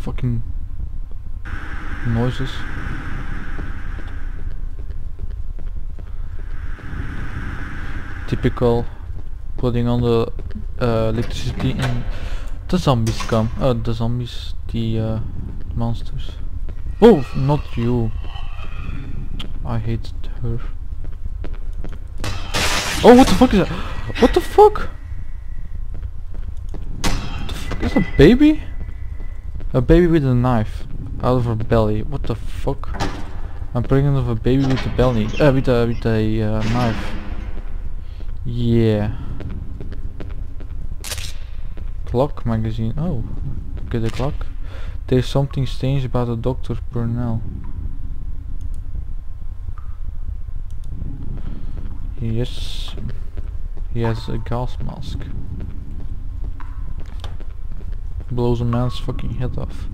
fucking noises. Typical putting on the uh, electricity and the zombies come. Uh, the zombies, the uh, monsters. Oh, not you. I hate her. Oh, what the fuck is that? What the fuck? What the fuck is a baby? A baby with a knife out of her belly. What the fuck? I'm pregnant with a baby with a belly. Uh, with a with a uh, knife. Yeah. Glock magazine. Oh, look at the clock. There's something strange about the Dr. Purnell. Yes, he has a gas mask. Blows a man's fucking head off.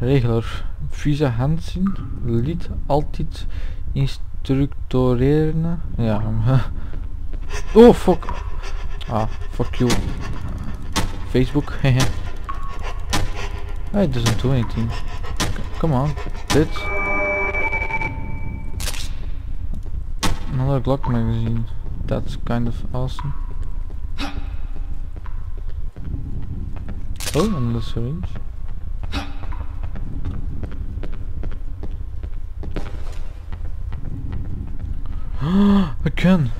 Regler. Visa Hansen liet altijd instructoreren. Ja. oh fuck. Ah, fuck you. Facebook. It doesn't do anything. Come on, bitch. Another Glock magazine. That's kind of awesome. Oh, another syringe. A gun!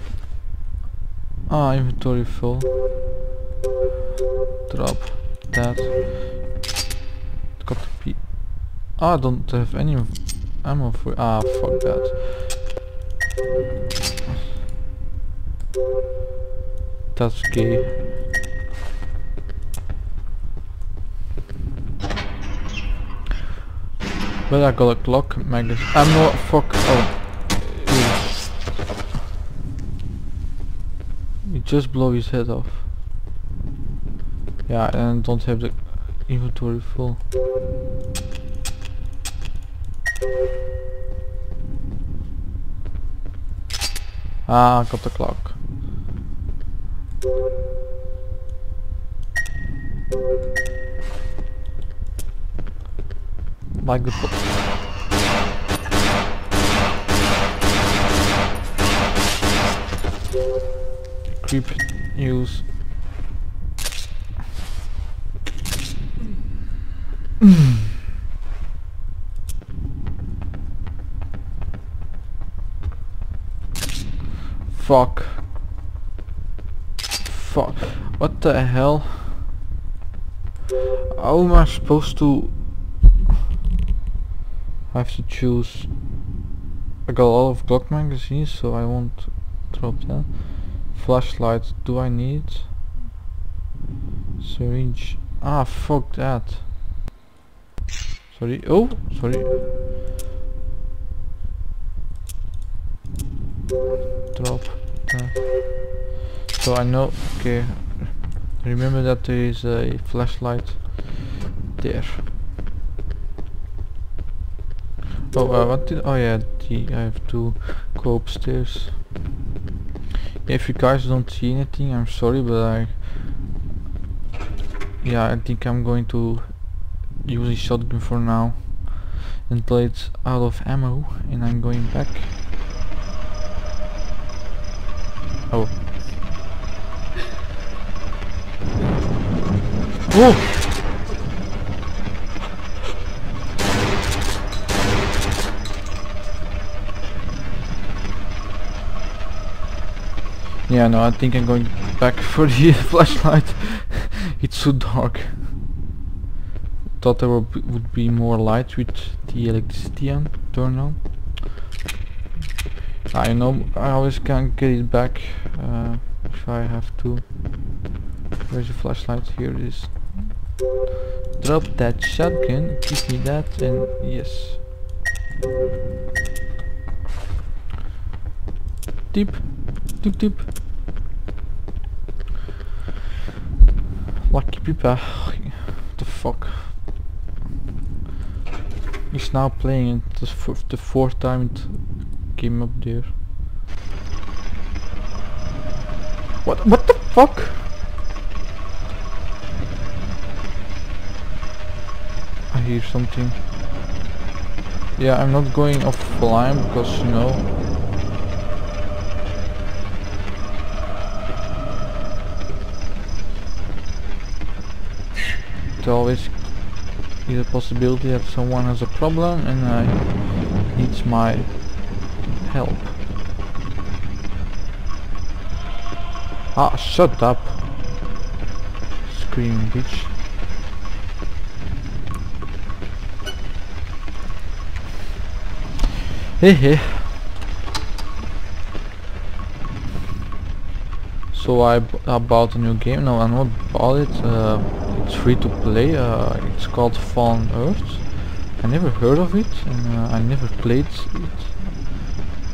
Ah, inventory full. Drop that. The P. Ah, I don't have any ammo for. Ah, fuck that. That's gay. But I got a Glock magazine. I'm not fuck. Oh. You just blow his head off. Yeah, and don't have the inventory full. Ah, got the clock. Like the creep news. Fuck. Fuck. What the hell? How am I supposed to... I have to choose... I got a lot of Glock magazines, so I won't drop that. Flashlight, do I need? Syringe. Ah, fuck that. Sorry. Oh, sorry. Drop that. So I know. Okay. Remember that there is a flashlight there. Oh, uh, what did? Oh yeah, the, I have to go upstairs. If you guys don't see anything, I'm sorry, but I. Yeah, I think I'm going to use a shotgun for now until it's out of ammo and I'm going back. Oh. Oh! Yeah, no, I think I'm going back for the flashlight. it's so dark thought there would be more light with the electricity on, turn on. I know I always can get it back uh, if I have to. Where's the flashlight? Here it is. Drop that shotgun, give me that and yes. Deep, deep, deep. Lucky Pippa. What the fuck? He's now playing for the fourth time it came up there. What what the fuck? I hear something. Yeah, I'm not going offline because you know. Always is a possibility that someone has a problem and I needs my help. Ah, shut up. Screaming bitch. Hehe. so I, bought a new game. No, I not bought it. Uh, free to play. Uh, it's called Fallen Earth. I never heard of it and uh, I never played it.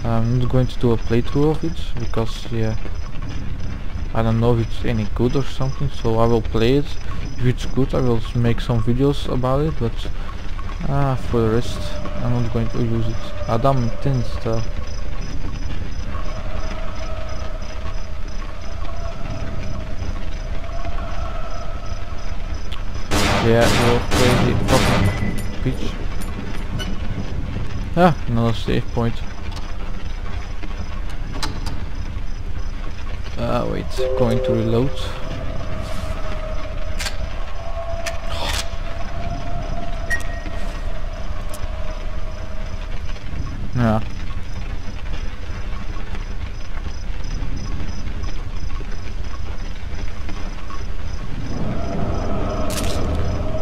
I'm not going to do a playthrough of it because yeah, I don't know if it's any good or something. So I will play it. If it's good, I will make some videos about it. But Ah, for the rest, I'm not going to use it. Adam Tinsta. Yeah, you're crazy fucking bitch. Ah, another save point. Ah, wait, going to reload. Yeah.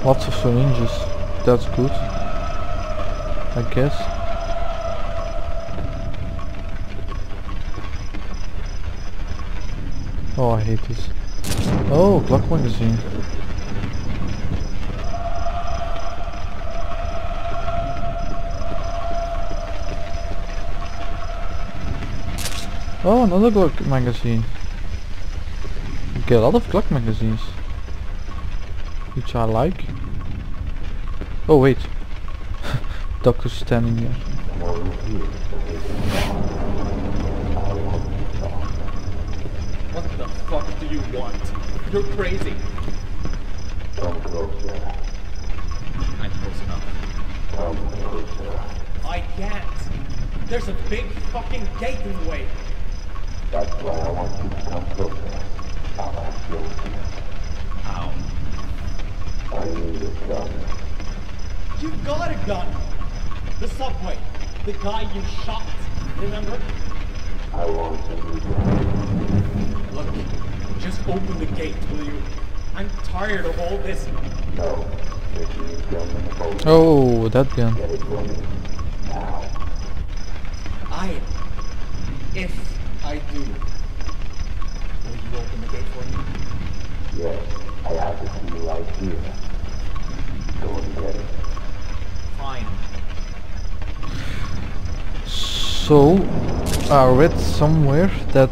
Lots of syringes. That's good. I guess. Oh, I hate this. Oh, Glock magazine. Oh, another Glock magazine. Get a lot of Glock magazines. Which I like. Oh wait. Doctor's standing here. What the fuck do you want? You're crazy. Come closer. I'm close enough. Come closer. I can't. There's a big fucking gate in the way. That's why I want you to come closer. I'll ask you. Ow. I need a gun. You got a gun. The subway. The guy you shot. Remember? I want a new gun. Look, just open the gate, will you? I'm tired of all this. No. There's a new gun in the boat. Oh, that gun. Get it for me. Now. I... If I do... Will you open the gate for me? Yes. I have the key right here. Go and get it. Fine. So, I read somewhere that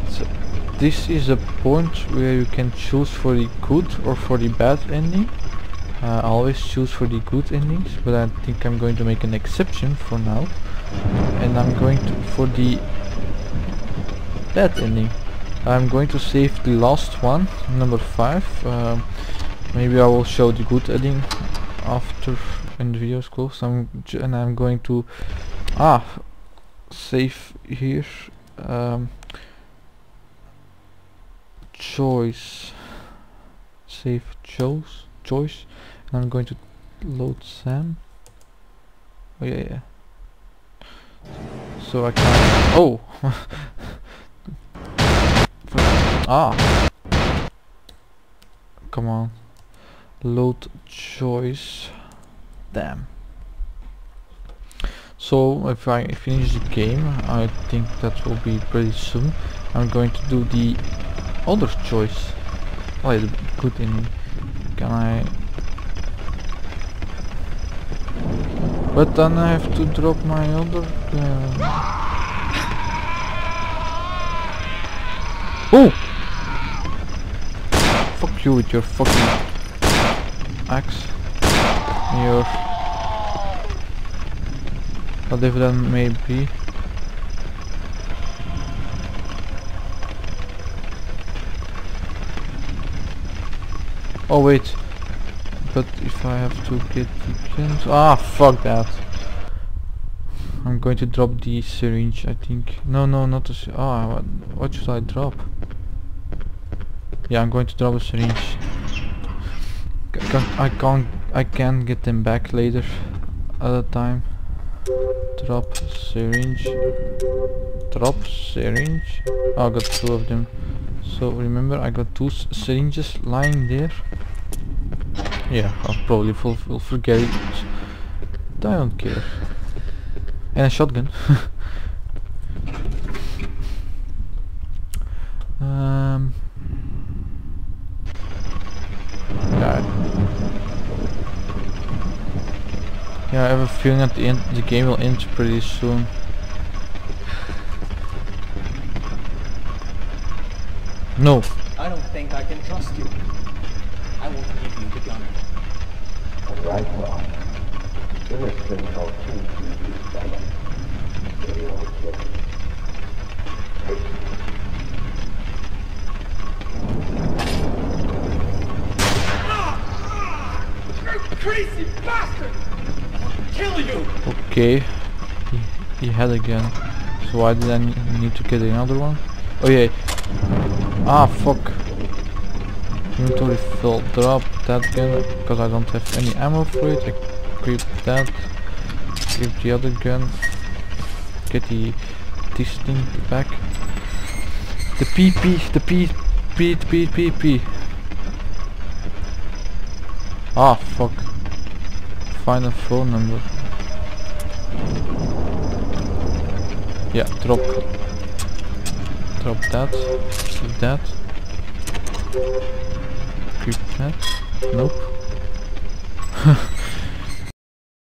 this is a point where you can choose for the good or for the bad ending. Uh, I always choose for the good endings, but I think I'm going to make an exception for now. And I'm going to for the bad ending. I'm going to save the last one, number 5. Um, maybe I will show the good ending after when the video is closed. I'm and I'm going to ah save here um, choice save choice choice and I'm going to load Sam. Oh yeah yeah. So I can oh! Ah! Come on load choice damn so if I finish the game, I think that will be pretty soon. I'm going to do the other choice. Oh, the good in. Can I? But then I have to drop my other gun. Oh! Fuck you with your fucking axe. Your whatever that may be. Oh wait, but if I have to get the pins... Ah, fuck that. I'm going to drop the syringe, I think. No, no, not the... Ah, what, what should I drop? Yeah, I'm going to drop a syringe. I can't... I can get them back later. At a time. Drop syringe. Drop syringe. Oh, I got two of them. So remember, I got two syringes lying there. Yeah, I'll probably will, will forget it. I don't care. And a shotgun. um. Yeah. Yeah, I have a feeling that the, end, the game will end pretty soon. No. I don't think I can trust you. I won't give you the gun. Right, well. There is thing called TTV, Simon. Video kid. Crazy bastard! Okay. He, he had a gun. So why did I need to get another one? Oh yeah. Ah fuck. Inventory fill. Drop that gun because I don't have any ammo for it. Equip that. Equip the other gun. Get the this thing back. The PP, the P, P, P, P, P. Ah fuck. Find a phone number. Yeah, drop. Drop that. Keep that. Keep that. Nope.